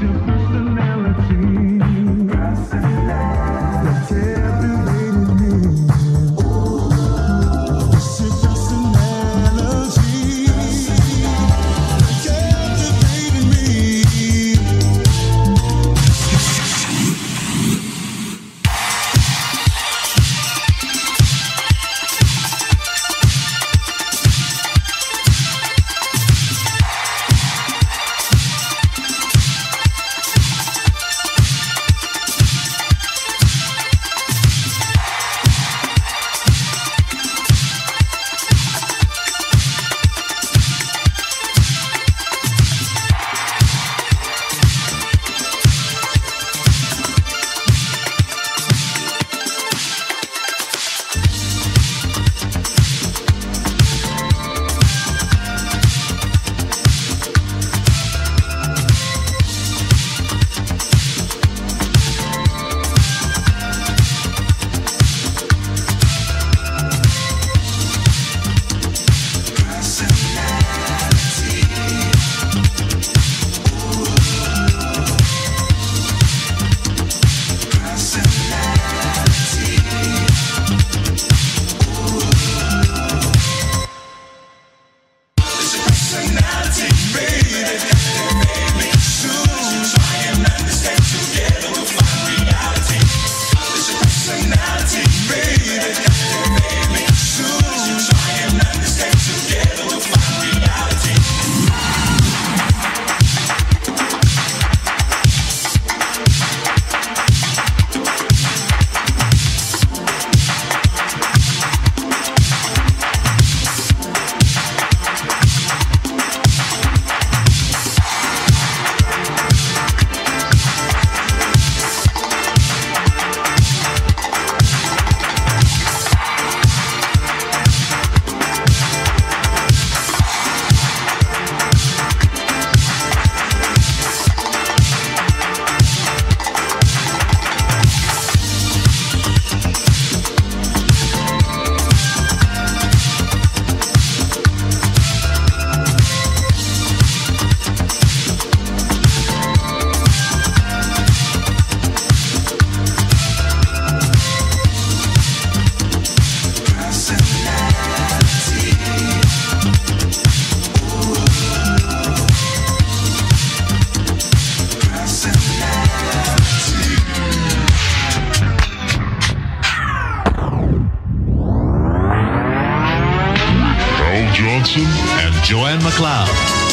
to Johnson and Joanne McLeod.